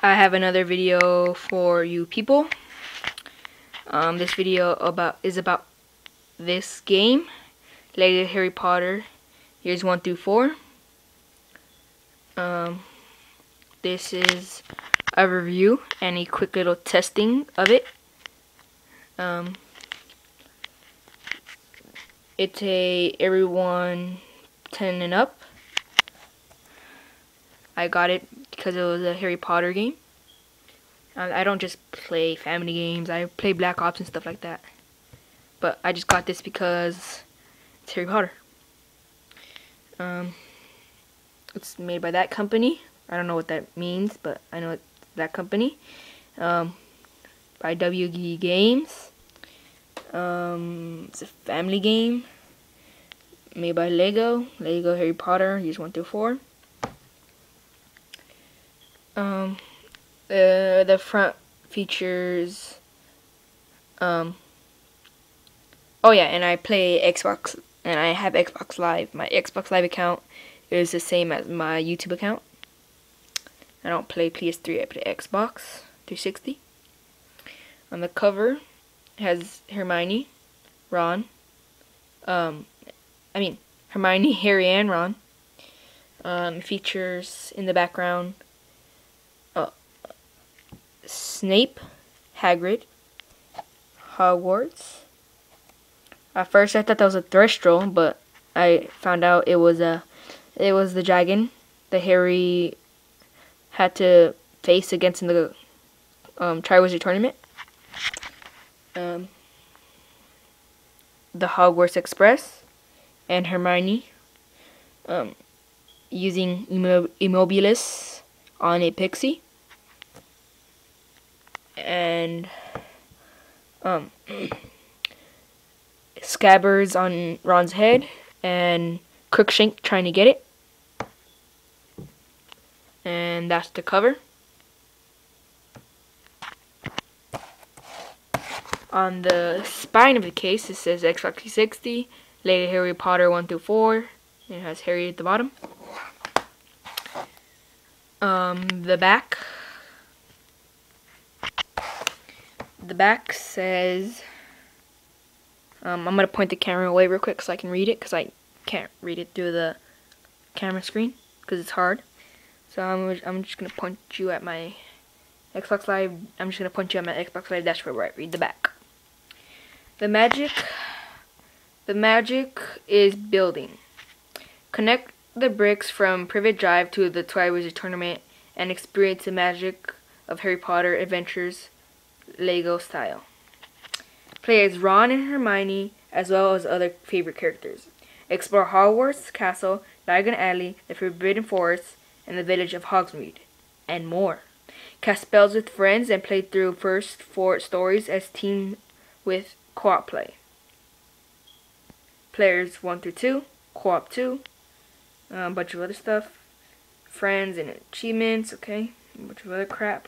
I have another video for you people. Um, this video about is about this game, Lego Harry Potter, years 1 through 4. Um, this is a review and a quick little testing of it. Um, it's a everyone 10 and up. I got it because it was a Harry Potter game. I, don't just play family games. I play Black Ops and stuff like that. But I just got this because it's Harry Potter. Um, it's made by that company. I don't know what that means, but I know it's that company. Um, by WB Games. Um, it's a family game made by Lego. Lego Harry Potter, years 1 through 4. Um, uh, the front features, um, oh yeah, and I play Xbox, and I have Xbox Live. My Xbox Live account is the same as my YouTube account. I don't play PS3, I play Xbox 360. On the cover, has Hermione, Ron, um, I mean, Hermione, Harry, and Ron. Um, features in the background Snape, Hagrid, Hogwarts. At first, I thought that was a Thestral, but I found out it was a, it was the dragon that Harry had to face against in the um, Triwizard Tournament. Um, the Hogwarts Express and Hermione um, using Immobulus on a pixie and um, Scabbers on Ron's head and Crookshank trying to get it and that's the cover on the spine of the case it says Xbox 360 Lego Harry Potter 1 through 4. It has Harry at the bottom. Um, the back. The back says, um, I'm going to point the camera away real quick so I can read it because I can't read it through the camera screen because it's hard. So I'm, I'm just going to point you at my Xbox Live. I'm just going to point you at my Xbox Live dashboard where I read the back. The magic the magic is building. Connect the bricks from Privet Drive to the Triwizard Tournament and experience the magic of Harry Potter adventures Lego style. Play as Ron and Hermione as well as other favorite characters. Explore Hogwarts Castle, Diagon Alley, the Forbidden Forest, and the village of Hogsmeade, and more. Cast spells with friends and play through first four stories as team with co-op play players 1 through 2, co-op 2, uh, a bunch of other stuff, friends and achievements, okay, a bunch of other crap.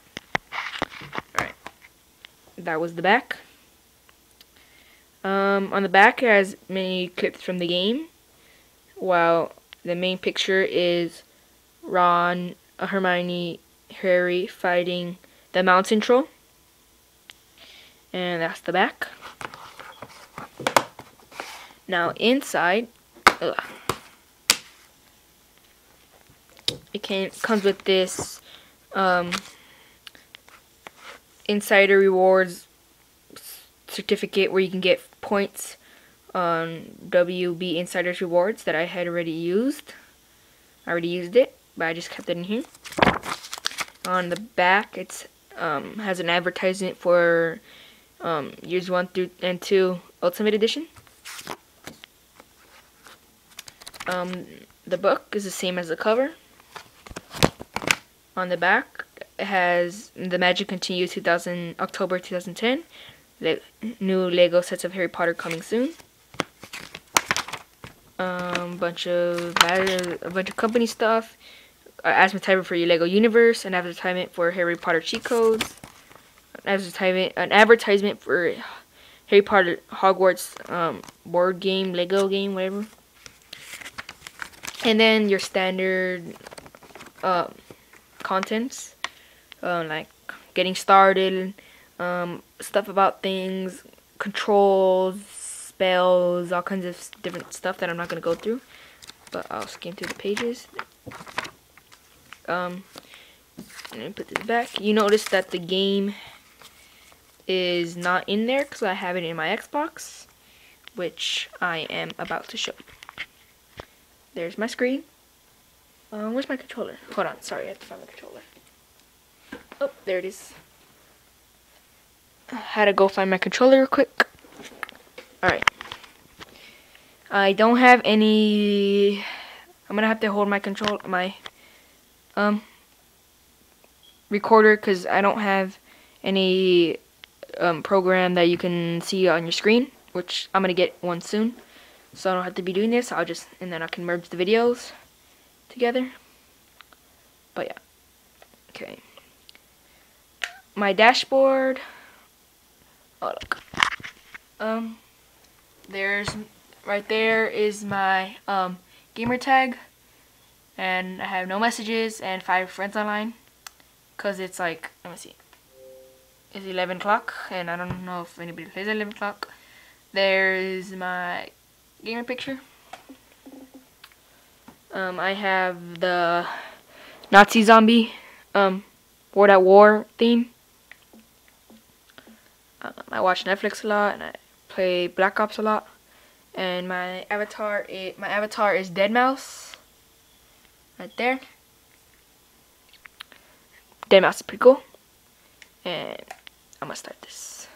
That was the back. Um, on the back it has many clips from the game, while the main picture is Ron, Hermione, Harry fighting the mountain troll. And that's the back. Now inside, ugh, it can comes with this um, insider rewards certificate where you can get points on WB Insiders Rewards that I had already used. I already used it, but I just kept it in here. On the back, it's um, has an advertisement for um, years 1 through and 2 Ultimate Edition. Um, the book is the same as the cover. On the back, has The Magic Continues 2000 October 2010. Le new Lego sets of Harry Potter coming soon. Um, bunch of a bunch of company stuff. Uh, advertisement for your Lego universe. An advertisement for Harry Potter cheat codes. An advertisement, an advertisement for Harry Potter Hogwarts um, board game, Lego game, whatever. And then your standard uh, contents. Uh, like getting started, um, stuff about things, controls, spells, all kinds of different stuff that I'm not going to go through. But I'll skim through the pages. Um, and put this back. You notice that the game is not in there because I have it in my Xbox, which I am about to show you. There's my screen. Um, where's my controller? Hold on, sorry, I have to find my controller. Oh, there it is. I had to go find my controller real quick. Alright. I don't have any... I'm gonna have to hold my control, my, um, recorder because I don't have any um, program that you can see on your screen, which I'm gonna get one soon. So I don't have to be doing this. I'll just and then I can merge the videos together. But yeah, okay. My dashboard. Oh look. Um, there's right there is my um gamer tag, and I have no messages and five friends online, cause it's like let me see it's 11 o'clock and I don't know if anybody plays at 11 o'clock. There's my gamer picture. Um, I have the Nazi zombie um, World at War theme. Um, I watch Netflix a lot and I play Black Ops a lot. And my avatar, is, my avatar is Deadmau5, right there. Deadmau5 is pretty cool. And I'm gonna start this.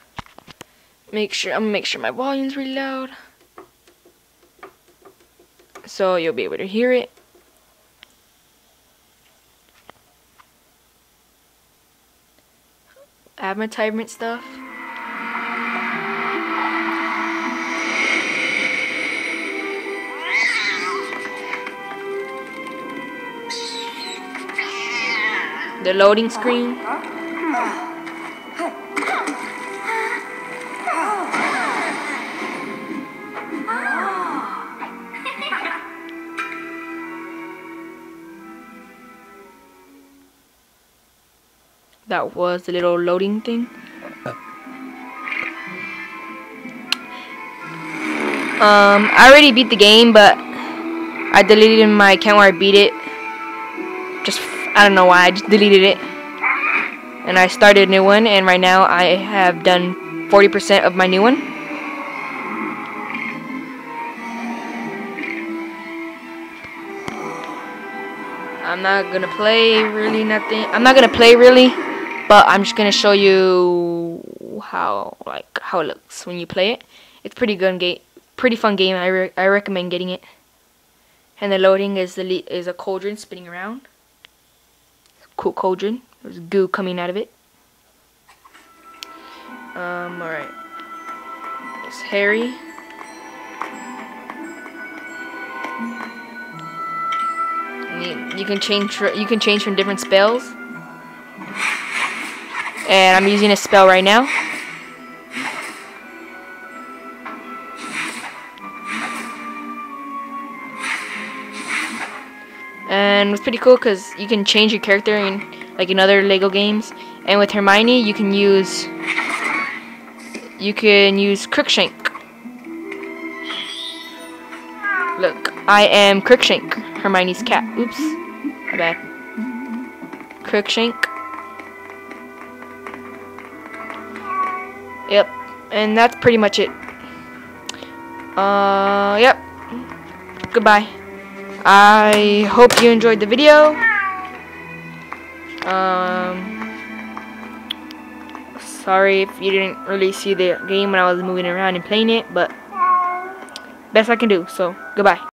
Make sure I'm gonna make sure my volume's really loud. So you'll be able to hear it. Advertisement stuff. The loading screen. that was the little loading thing. Um, I already beat the game, but I deleted my account where I beat it. Just, I don't know why, I just deleted it. And I started a new one, and right now I have done 40% of my new one. I'm not gonna play really nothing. I'm not gonna play really but I'm just gonna show you how like how it looks when you play it. It's pretty good game, pretty fun game. I re I recommend getting it. And the loading is the is a cauldron spinning around. Cool cauldron. There's goo coming out of it. Um. All right. It's Harry. You, you can change. You can change from different spells. And I'm using a spell right now. And it's pretty cool because you can change your character in like in other Lego games. And with Hermione, you can use you can use Crookshank. Look, I am Crookshank, Hermione's cat. Oops, my bad. Crookshank. Yep. And that's pretty much it. Uh, yep. Goodbye. I hope you enjoyed the video. Um, sorry if you didn't really see the game when I was moving around and playing it, but best I can do. So, goodbye.